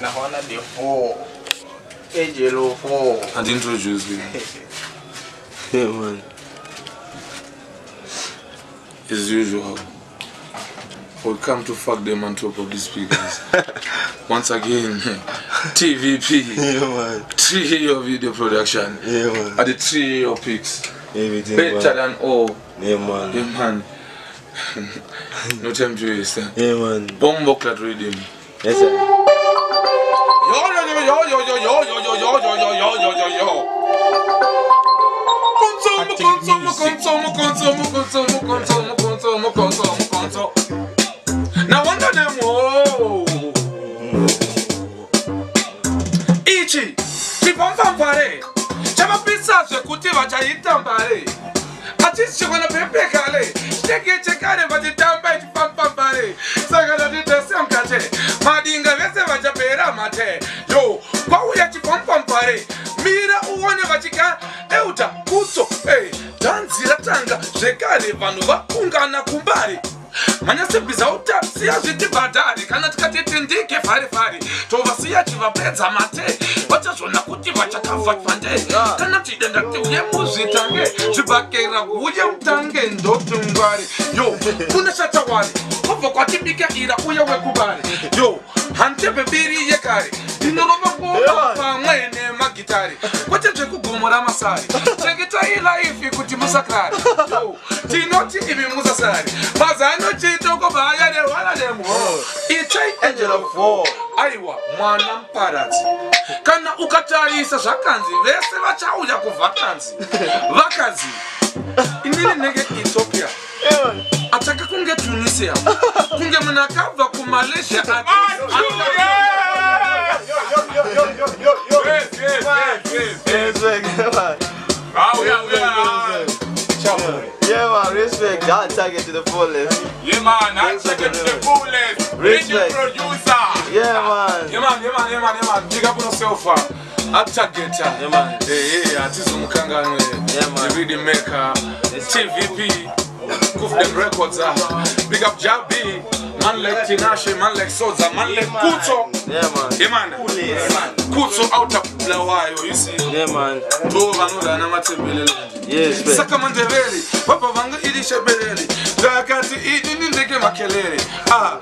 naona the four ejelo four And introduce me. Yeah, man. As usual. We come to fuck them on top of the speakers. Once again, TVP, Yeah, man. three year video production. Yeah, man. Are the three year picks. Everything, Better man. than all. Yeah, man. Yeah, man. no time to waste. eh? Yeah, man. Bombo clat rhythm. Yes, sir. Now wonder them, whoa. Ichi, chipambampare, chamapisa zvekuti vachaitambare. Achisi chikwana pepekale, chiteke chekare madinga vese vachapera mate. Yo, kwauya chipambambare, mira uone vachika euta kutso. Hey, dhanzi ratanga zvekare vanhu vaungana kumbare. manyasebhiza utasiya zvitibhadhari kana tikati tindike vhari vhari tovasiya chivapedza mate vachazvona kuti vachakafa fande kana tidenda tiuye muzvitange zvibhakera uye mutange ndotungwari yo kuna shatawari kwabva kwatibikaira uye wekubari yo hantebebiri yekare ndinorova ngoma pamwe nemagitari kwete zvekugomora masari chengetai laifi kuti musakari yo tinoti imi musasari mazano chitoko vaya nehwana nemho itai angel of war. Aiwa mwana muparadzi kana ukatarisa zvakanzi vese vachauya kuvhakanzi. Vakadzi inini nenge ethiopia tunisia kunge munhu akabva kumalaysia Respect, yeah, man. Yeah, man. Respect. I'll take it to the fullest. Yeah, man, I check it to the fullest. Radio Respect. producer. Yeah, man. Yeah, man, yeah, man, yeah, man, yeah, man. Big up on yourself, uh. Atageta. Yeah, man. Hey, hey, atizo mkanganwe. Yeah. TVP. Kuf them records, uh. Big up Jabi. Man like Tinashe, man like Soza, man like Kuto. Yeah, man. Yeah, man. Kuto out of Blawayo, you see. Yeah, man. Ndo vanoda namatembelele. Yeah, respect. saka mandeveri vabva vanga iri shebeleli ndakati idini ndege makelere ah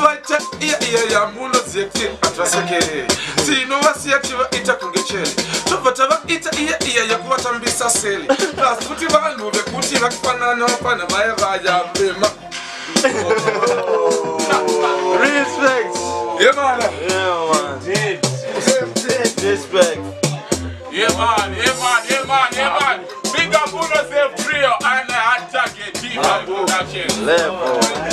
bacha iya iya ya mbulo ziyakti atrasekere sino wasiyakiva ita kungecheri tobva tavaita iya iya yakuvatambisa seli pasi kuti vanhu vekuti vakifanana vafana vaya vaya vema Respect. Yeah, man. Yeah, man. Respect. Yeah, man. Yeah, man. Yeah, man. Yeah, man. Big up, Uno, Save Trio, and Attack, Team, and Production. Level.